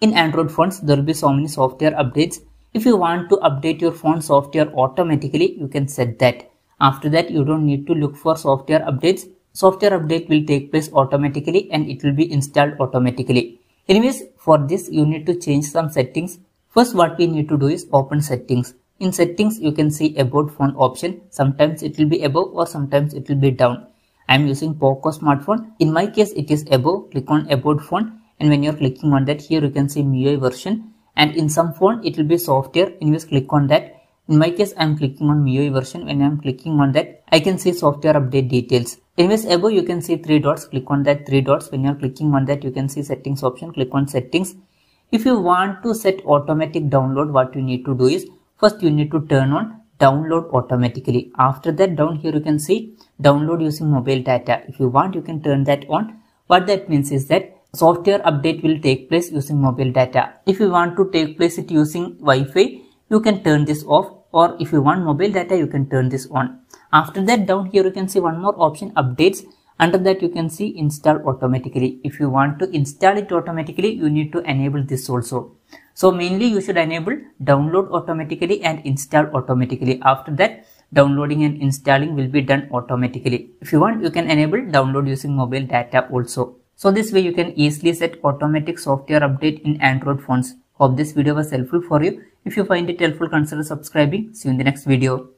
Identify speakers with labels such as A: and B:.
A: In Android phones, there will be so many software updates. If you want to update your phone software automatically, you can set that. After that, you don't need to look for software updates. Software update will take place automatically and it will be installed automatically. Anyways, for this, you need to change some settings. First, what we need to do is open settings. In settings, you can see about phone option. Sometimes it will be above or sometimes it will be down. I am using Poco smartphone. In my case, it is above. Click on about phone and when you're clicking on that here you can see MIUI version. And in some phone it will be software. Anyways click on that. In my case I'm clicking on MIUI version. When I'm clicking on that I can see software update details. Anyways above you can see three dots. Click on that three dots. When you're clicking on that you can see settings option. Click on settings. If you want to set automatic download what you need to do is first you need to turn on download automatically. After that down here you can see download using mobile data. If you want you can turn that on. What that means is that software update will take place using mobile data. If you want to take place it using Wi-Fi, you can turn this off or if you want mobile data, you can turn this on. After that down here you can see one more option updates. Under that you can see install automatically. If you want to install it automatically, you need to enable this also. So mainly you should enable download automatically and install automatically. After that downloading and installing will be done automatically. If you want you can enable download using mobile data also. So this way you can easily set automatic software update in Android phones. Hope this video was helpful for you. If you find it helpful, consider subscribing. See you in the next video.